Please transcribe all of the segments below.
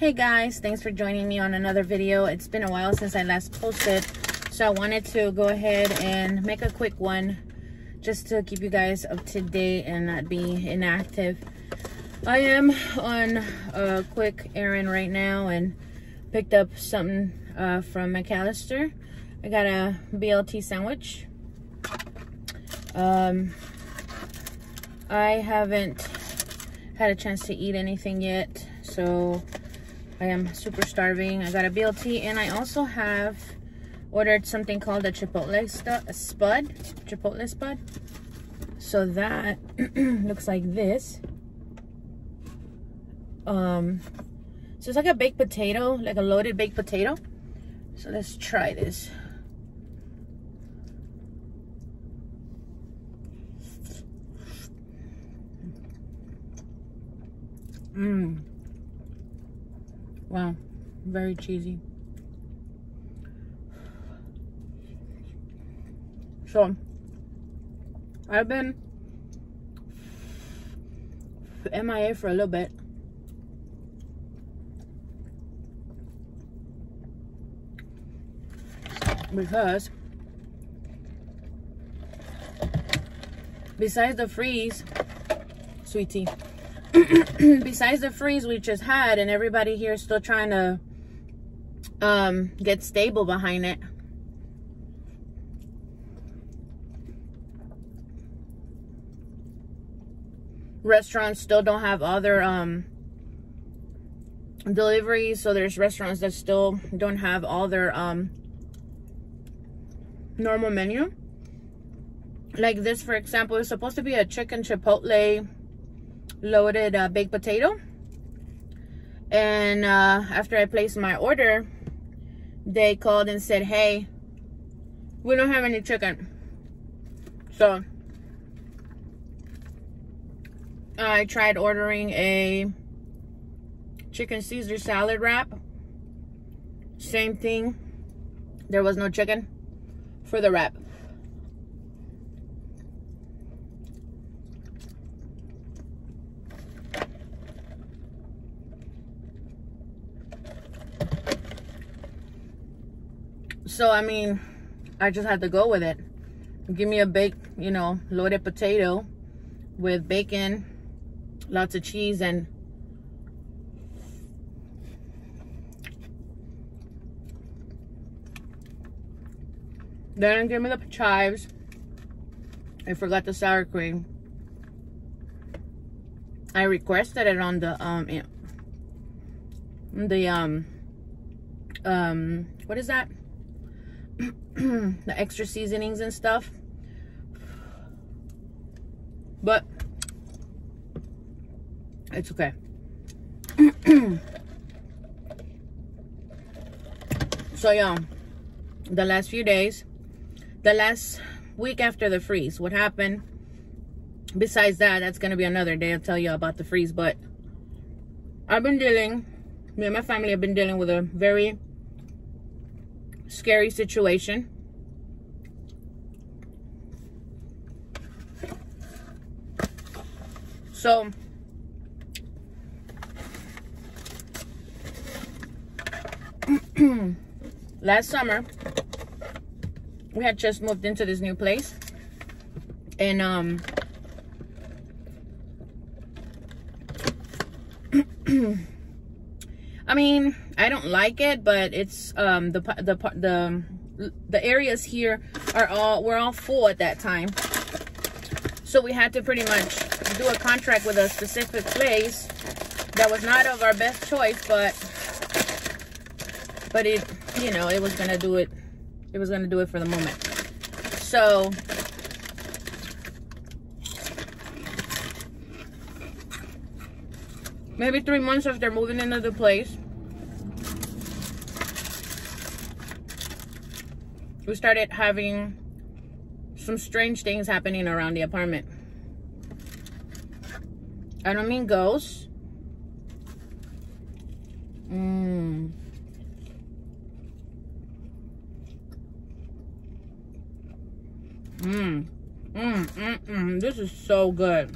Hey guys, thanks for joining me on another video. It's been a while since I last posted, so I wanted to go ahead and make a quick one just to keep you guys up to date and not be inactive. I am on a quick errand right now and picked up something uh, from McAlister. I got a BLT sandwich. Um, I haven't had a chance to eat anything yet, so I am super starving. I got a BLT and I also have ordered something called a Chipotle spud, Chipotle spud. So that looks like this. Um, so it's like a baked potato, like a loaded baked potato. So let's try this. Mmm. Wow, very cheesy. So, I've been MIA for a little bit. Because besides the freeze, sweetie, besides the freeze we just had and everybody here is still trying to um, get stable behind it. Restaurants still don't have other um, deliveries. So there's restaurants that still don't have all their um, normal menu. Like this, for example, is supposed to be a chicken chipotle loaded uh, baked potato. And uh, after I placed my order, they called and said, hey, we don't have any chicken. So I tried ordering a chicken Caesar salad wrap. Same thing. There was no chicken for the wrap. So, I mean, I just had to go with it. Give me a baked, you know, loaded potato with bacon, lots of cheese, and then give me the chives. I forgot the sour cream. I requested it on the um the um um what is that? the extra seasonings and stuff. But it's okay. so yeah, the last few days, the last week after the freeze, what happened? Besides that, that's gonna be another day. I'll tell you about the freeze. But I've been dealing, me and my family have been dealing with a very scary situation. So, last summer, we had just moved into this new place. And, um, I mean, I don't like it, but it's um the the the the areas here are all we're all full at that time. So we had to pretty much do a contract with a specific place that was not of our best choice, but but it you know it was gonna do it. It was gonna do it for the moment. So maybe three months after moving into the place we started having some strange things happening around the apartment I don't mean ghosts mmm Mmm. Mmm. Mmm. Mm. This is so good.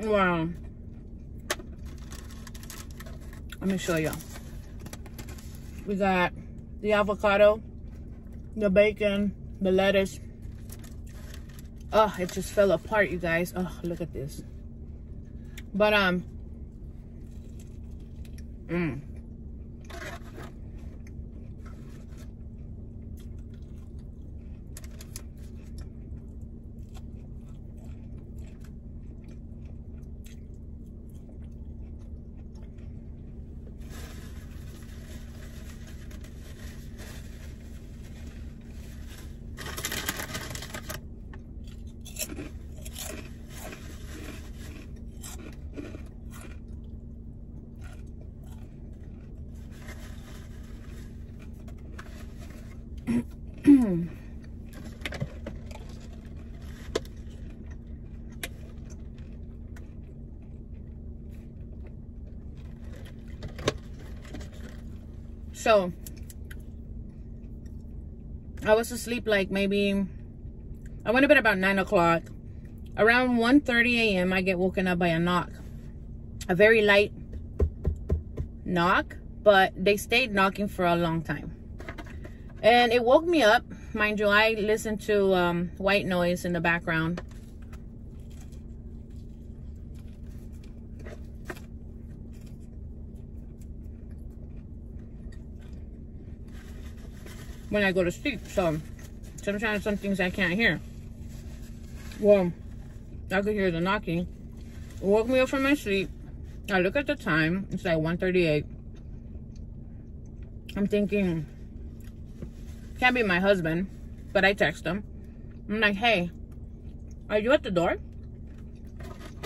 Wow. Let me show y'all. We got the avocado, the bacon, the lettuce. Oh, it just fell apart, you guys. Oh, look at this. But, um, mmm. so I was asleep like maybe I went to bed about nine o'clock. Around 1 30 a.m I get woken up by a knock. A very light knock but they stayed knocking for a long time and it woke me up mind you. I listen to um, white noise in the background. When i go to sleep so sometimes some things i can't hear. Well i could hear the knocking. It woke me up from my sleep. I look at the time. It's like 1:38. i'm thinking can't be my husband, but I text him. I'm like, hey, are you at the door?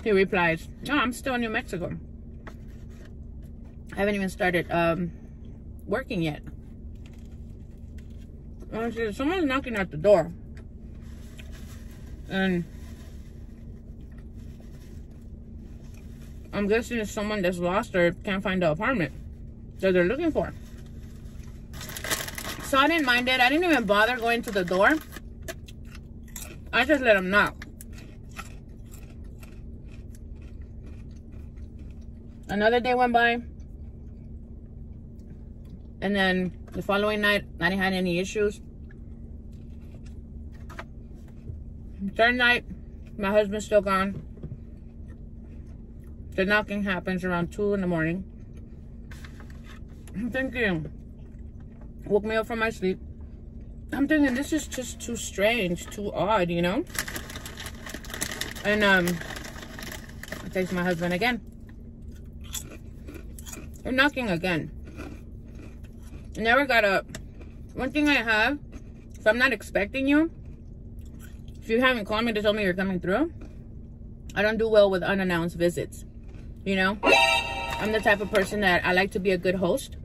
He replies, no, I'm still in New Mexico. I haven't even started um, working yet. And I said, someone's knocking at the door. And I'm guessing it's someone that's lost or can't find the apartment that they're looking for so I didn't mind it. I didn't even bother going to the door. I just let him knock. Another day went by. And then the following night, I didn't have any issues. Third night, my husband's still gone. The knocking happens around 2 in the morning. I'm thinking, woke me up from my sleep. I'm thinking this is just too strange, too odd, you know? And um I text my husband again. They're knocking again. Never got up. One thing I have, if I'm not expecting you, if you haven't called me to tell me you're coming through, I don't do well with unannounced visits. You know? I'm the type of person that I like to be a good host.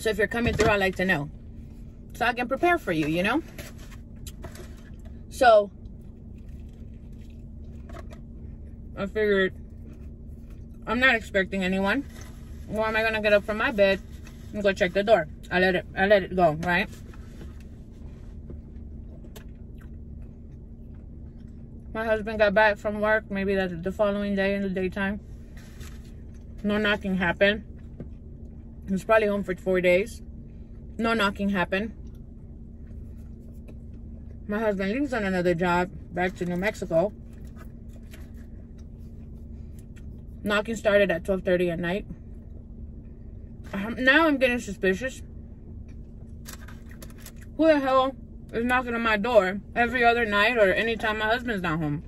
So if you're coming through, I'd like to know. So I can prepare for you, you know? So I figured I'm not expecting anyone. Why am I gonna get up from my bed and go check the door? I let it I let it go, right? My husband got back from work, maybe that's the following day in the daytime. No knocking happened. He was probably home for four days. No knocking happened. My husband leaves on another job back to New Mexico. Knocking started at 12.30 at night. Um, now I'm getting suspicious. Who the hell is knocking on my door every other night or anytime my husband's not home?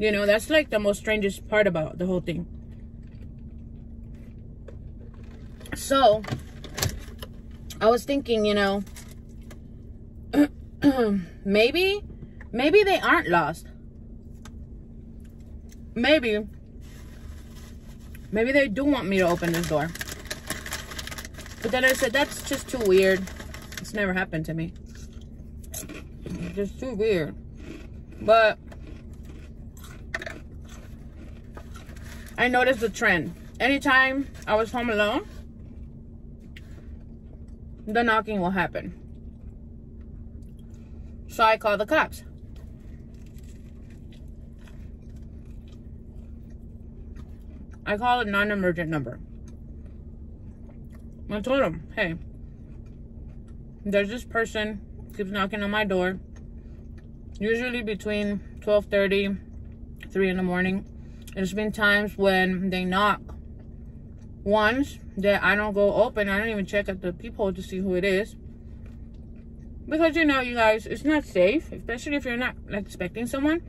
You know, that's like the most strangest part about the whole thing. So, I was thinking, you know, maybe, maybe they aren't lost. Maybe, maybe they do want me to open this door. But then I said, that's just too weird. It's never happened to me. It's just too weird. But, I noticed a trend. Anytime I was home alone, the knocking will happen. So I call the cops. I call a non-emergent number. I told him, hey, there's this person keeps knocking on my door, usually between 12.30, 3 in the morning. There's been times when they knock once that I don't go open. I don't even check at the peephole to see who it is. Because, you know, you guys, it's not safe, especially if you're not like, expecting someone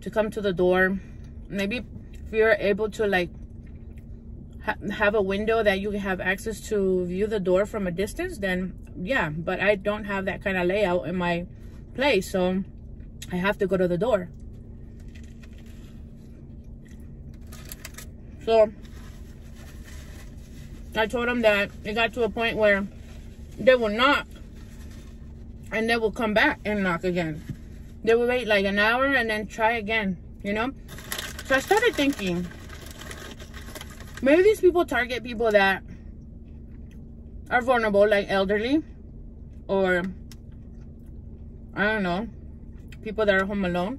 to come to the door. Maybe if you're able to, like, ha have a window that you have access to view the door from a distance, then yeah. But I don't have that kind of layout in my place, so I have to go to the door. So I told them that it got to a point where they will knock and they will come back and knock again. They will wait like an hour and then try again, you know? So I started thinking, maybe these people target people that are vulnerable, like elderly, or I don't know, people that are home alone,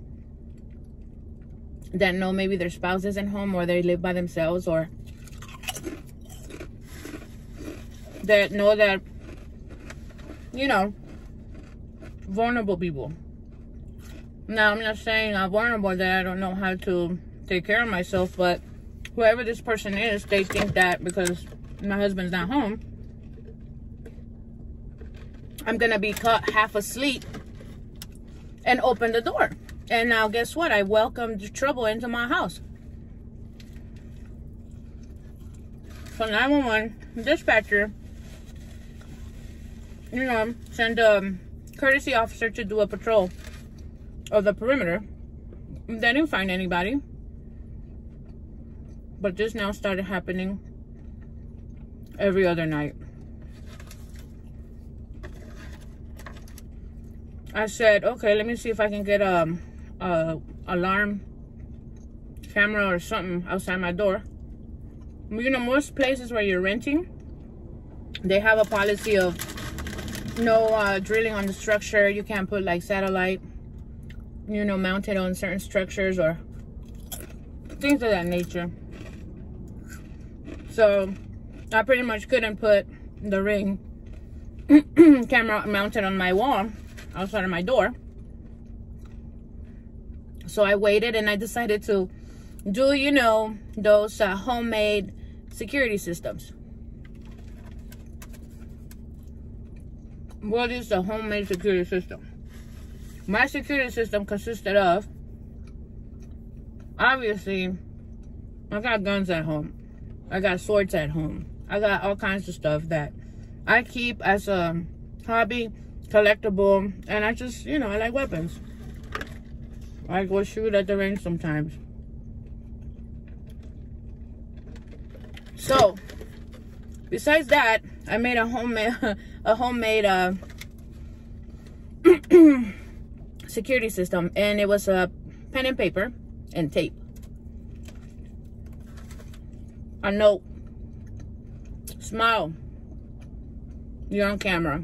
that know maybe their spouse isn't home or they live by themselves, or that know that, you know, vulnerable people. Now, I'm not saying I'm vulnerable that I don't know how to take care of myself, but whoever this person is, they think that because my husband's not home, I'm to be caught half asleep and open the door. And now guess what? I welcomed trouble into my house. So 911 dispatcher, you know, send a courtesy officer to do a patrol of the perimeter. They didn't find anybody. But this now started happening every other night. I said, okay, let me see if I can get a, a alarm camera or something outside my door. You know, most places where you're renting, they have a policy of no uh, drilling on the structure. You can't put like satellite, you know, mounted on certain structures or things of that nature. So I pretty much couldn't put the ring camera mounted on my wall outside of my door. So I waited and I decided to do, you know, those uh, homemade security systems. What is the homemade security system? My security system consisted of, obviously, I got guns at home. I got swords at home. I got all kinds of stuff that I keep as a hobby, collectible, and I just, you know, I like weapons. I go shoot at the range sometimes. So, besides that, I made a homemade a homemade uh, security system, and it was a pen and paper and tape. A note. Smile. You're on camera.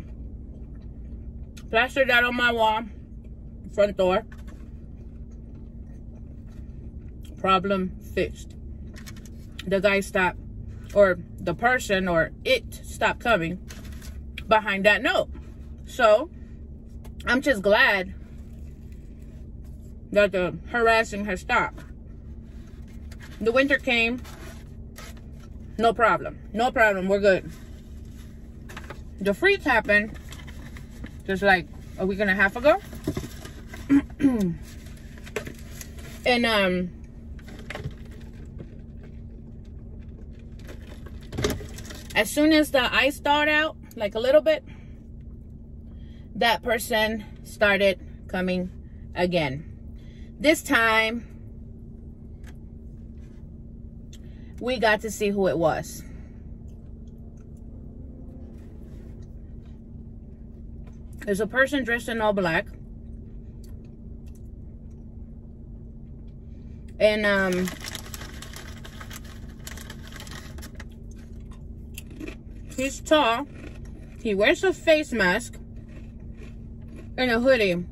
Plastered that on my wall, front door. Problem fixed. The guy stopped, or the person, or it stopped coming behind that note. So, I'm just glad that the harassing has stopped. The winter came, no problem. No problem, we're good. The freeze happened just like a week and a half ago. and um as soon as the ice thawed out, like a little bit, that person started coming again. This time, we got to see who it was. There's a person dressed in all black. And um he's tall he wears a face mask and a hoodie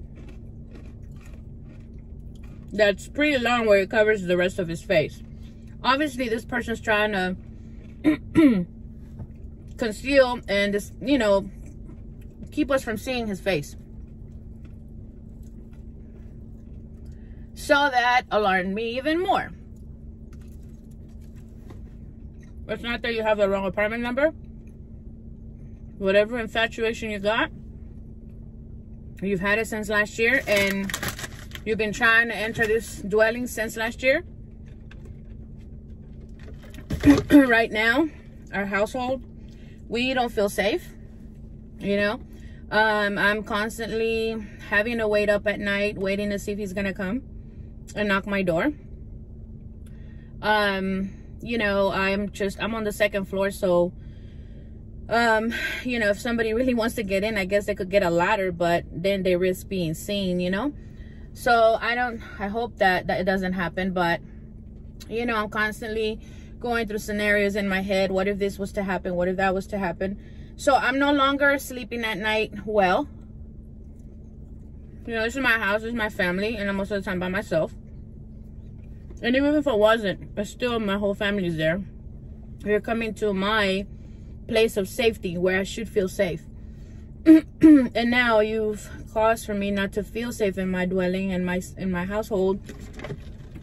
that's pretty long where it covers the rest of his face. obviously this person's trying to conceal and just, you know, keep us from seeing his face. So that alarmed me even more. It's not that you have the wrong apartment number. Whatever infatuation you got, you've had it since last year and you've been trying to enter this dwelling since last year. right now, our household, we don't feel safe, you know. Um, I'm constantly having to wait up at night, waiting to see if he's gonna come and knock my door. Um, you know, I'm just, I'm on the second floor, so, um, you know, if somebody really wants to get in, I guess they could get a ladder, but then they risk being seen, you know? So I don't, I hope that, that it doesn't happen, but, you know, I'm constantly going through scenarios in my head. What if this was to happen? What if that was to happen? So I'm no longer sleeping at night well. You know, this is my house, this is my family, and I'm most of the time by myself. And even if it wasn't, but still my whole family is there. You're coming to my place of safety where I should feel safe. and now you've caused for me not to feel safe in my dwelling and my in my household.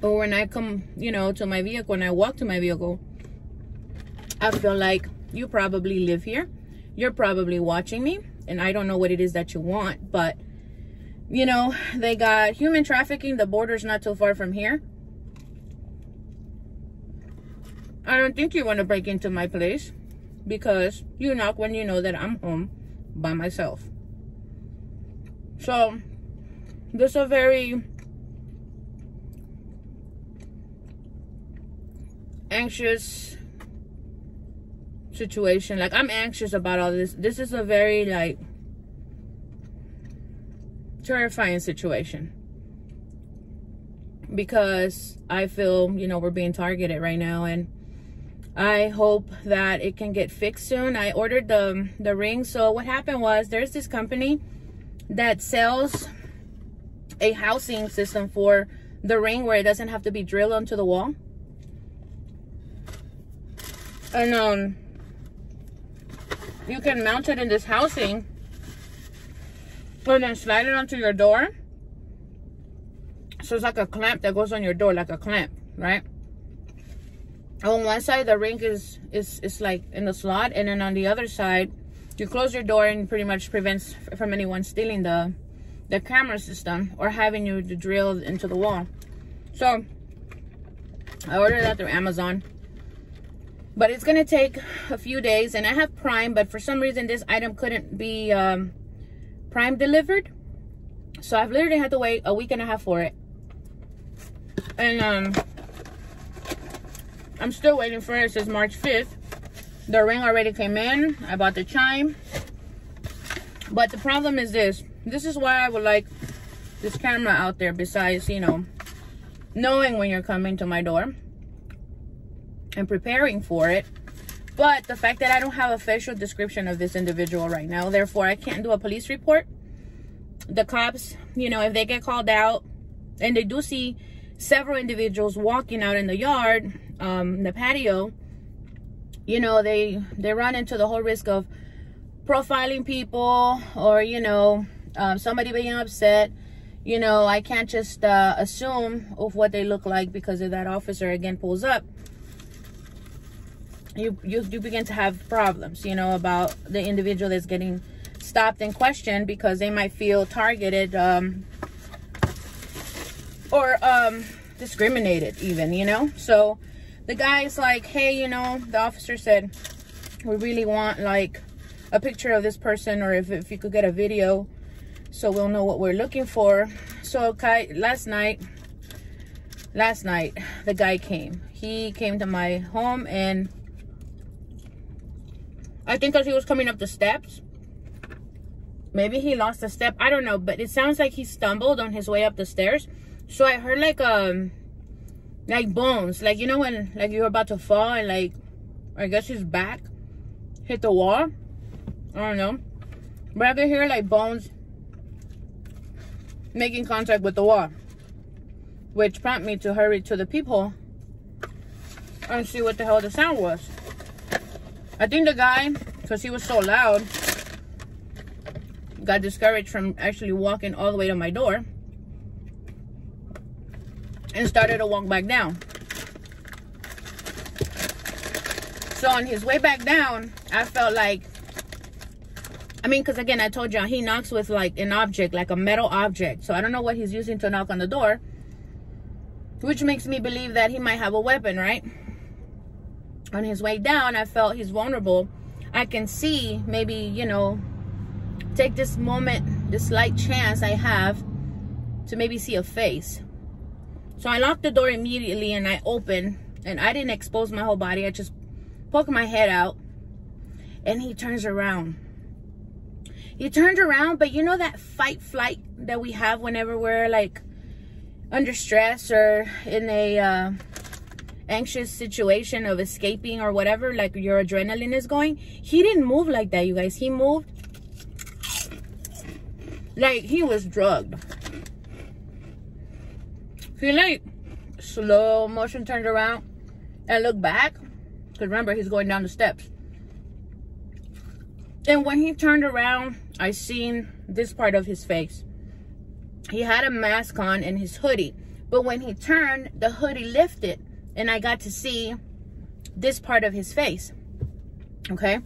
Or when I come, you know, to my vehicle and I walk to my vehicle, I feel like you probably live here. You're probably watching me, and I don't know what it is that you want, but you know, they got human trafficking. The border's not too far from here. I don't think you want to break into my place because you knock when you know that I'm home by myself. So, this is a very anxious situation. Like, I'm anxious about all this. This is a very, like, terrifying situation because I feel, you know, we're being targeted right now and I hope that it can get fixed soon. I ordered the, the ring. So what happened was there's this company that sells a housing system for the ring where it doesn't have to be drilled onto the wall. And um, you can mount it in this housing and then slide it onto your door. So it's like a clamp that goes on your door, like a clamp, right? On one side the ring is is is like in the slot and then on the other side you close your door and pretty much prevents from anyone stealing the the camera system or having you to drill into the wall. So i ordered that through amazon. But it's gonna take a few days and i have prime but for some reason this item couldn't be um, prime delivered. So i've literally had to wait a week and a half for it. And um I'm still waiting for it. It says March 5th. The ring already came in. I bought the chime. But the problem is this. This is why I would like this camera out there besides, you know, knowing when you're coming to my door and preparing for it. But the fact that I don't have a facial description of this individual right now, therefore I can't do a police report. The cops, you know, if they get called out and they do see several individuals walking out in the yard, um, the patio, you know, they, they run into the whole risk of profiling people or, you know, um, somebody being upset. You know, I can't just uh, assume of what they look like because if that officer again pulls up, you, you, you begin to have problems, you know, about the individual that's getting stopped and questioned because they might feel targeted um, or um, discriminated even, you know? So the guy's like, hey, you know, the officer said, we really want like a picture of this person or if, if you could get a video so we'll know what we're looking for. So Kai, last night, last night, the guy came. He came to my home and I think because he was coming up the steps, maybe he lost a step. I don't know, but it sounds like he stumbled on his way up the stairs. So I heard like um like bones. Like you know when like you're about to fall and like i guess his back hit the wall? I don't know. But i could hear like bones making contact with the wall which prompted me to hurry to the peephole and see what the hell the sound was. I think the guy, because he was so loud, got discouraged from actually walking all the way to my door and started to walk back down. So on his way back down, I felt like, I mean, because again, I told you he knocks with like an object, like a metal object. So I don't know what he's using to knock on the door, which makes me believe that he might have a weapon, right? On his way down, I felt he's vulnerable. I can see maybe, you know, take this moment, this slight chance I have to maybe see a face. So I locked the door immediately and I opened and I didn't expose my whole body. I just poke my head out and he turns around. He turned around but you know that fight flight that we have whenever we're like under stress or in a uh, anxious situation of escaping or whatever like your adrenaline is going he didn't move like that you guys. He moved like he was drugged he like slow motion turned around and looked back because remember, he's going down the steps. And when he turned around, I seen this part of his face. He had a mask on and his hoodie. But when he turned, the hoodie lifted. And I got to see this part of his face. Okay?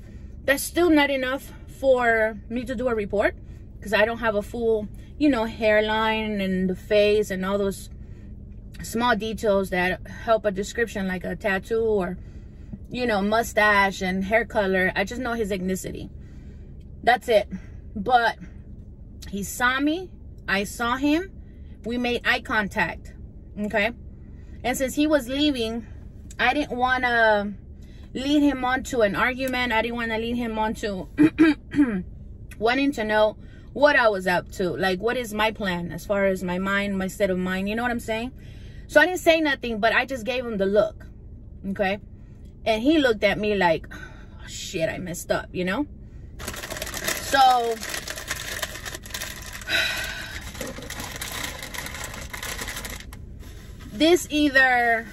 That's still not enough for me to do a report. Because I don't have a full, you know, hairline and the face and all those small details that help a description like a tattoo or you know, mustache and hair color. I just know his ethnicity. That's it. But he saw me. I saw him. We made eye contact. Okay. And since he was leaving, I didn't want to lead him on to an argument. I didn't want to lead him on to wanting to know what I was up to. Like, what is my plan as far as my mind, my state of mind? You know what I'm saying? So I didn't say nothing, but I just gave him the look. Okay. And he looked at me like, oh, shit, I messed up, you know? So, this either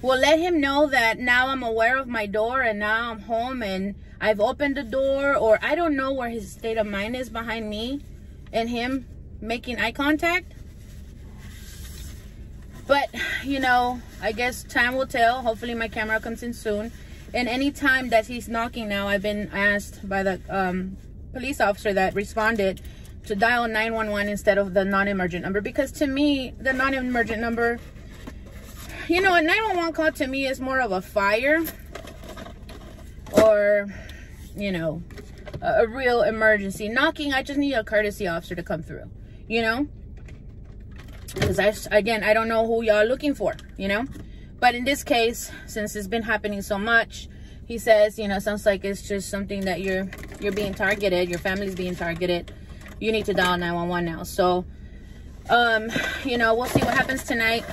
will let him know that now I'm aware of my door and now I'm home and I've opened the door or I don't know where his state of mind is behind me and him making eye contact. But, you know, I guess time will tell. Hopefully my camera comes in soon. And any time that he's knocking now, I've been asked by the um, police officer that responded to dial 911 instead of the non-emergent number. Because to me, the non-emergent number, you know, a 911 call to me is more of a fire or, you know, a, a real emergency. Knocking, I just need a courtesy officer to come through, you know? Because I again I don't know who y'all looking for you know? But in this case since it's been happening so much he says you know sounds like it's just something that you're you're being targeted your family's being targeted. You need to dial 911 now. So um you know we'll see what happens tonight